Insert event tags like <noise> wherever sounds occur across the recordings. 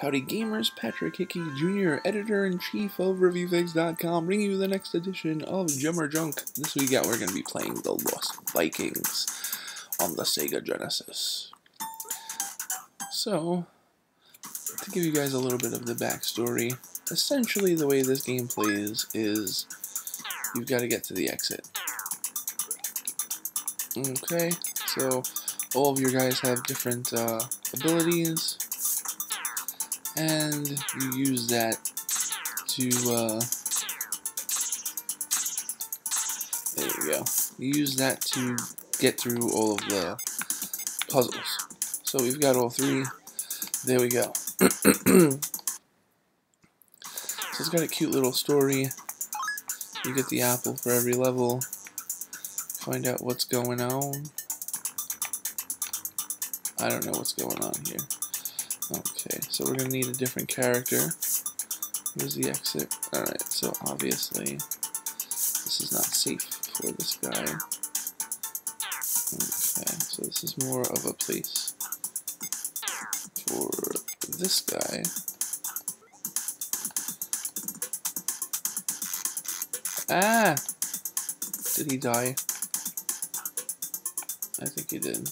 Howdy gamers, Patrick Hickey Jr., editor-in-chief of ReviewFix.com, bringing you the next edition of or Junk. This week out we're going to be playing The Lost Vikings on the Sega Genesis. So, to give you guys a little bit of the backstory, essentially the way this game plays is you've got to get to the exit. Okay, so all of your guys have different uh, abilities, and you use that to, uh, there you go, you use that to get through all of the puzzles. So we've got all three, there we go. <clears throat> so it's got a cute little story, you get the apple for every level, find out what's going on. I don't know what's going on here. So we're going to need a different character. Here's the exit. Alright, so obviously this is not safe for this guy. Okay, so this is more of a place for this guy. Ah! Did he die? I think he did.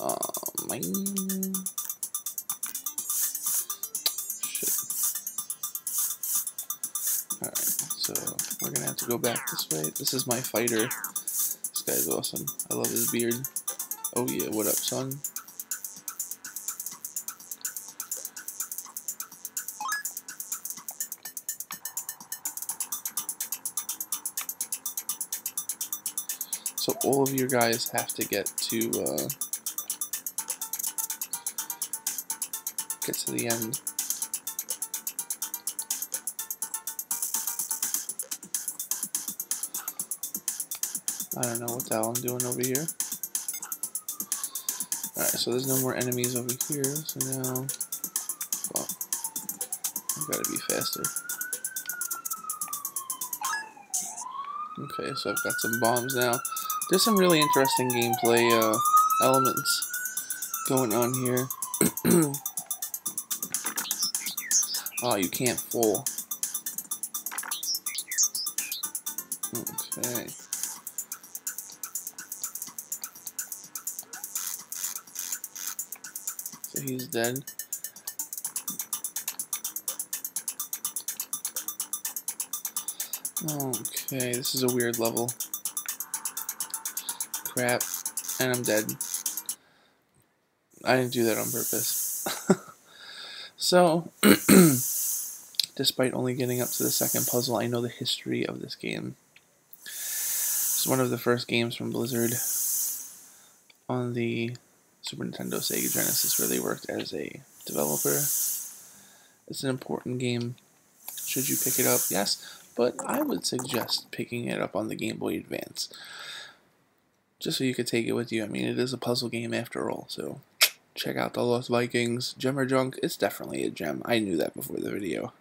Uh, Shit. Alright, so we're gonna have to go back this way. This is my fighter. This guy's awesome. I love his beard. Oh yeah, what up, son? So all of your guys have to get to uh, get to the end. I don't know what the hell I'm doing over here. Alright, so there's no more enemies over here, so now... Well, I've got to be faster. Okay, so I've got some bombs now. There's some really interesting gameplay uh, elements going on here. <clears throat> oh, you can't fall. Okay. So he's dead. Okay, this is a weird level. Crap. And I'm dead. I didn't do that on purpose. So, <clears throat> despite only getting up to the second puzzle, I know the history of this game. It's one of the first games from Blizzard on the Super Nintendo Sega Genesis where they worked as a developer. It's an important game. Should you pick it up? Yes, but I would suggest picking it up on the Game Boy Advance. Just so you could take it with you. I mean, it is a puzzle game after all, so check out The Lost Vikings. Gem or Junk? It's definitely a gem. I knew that before the video.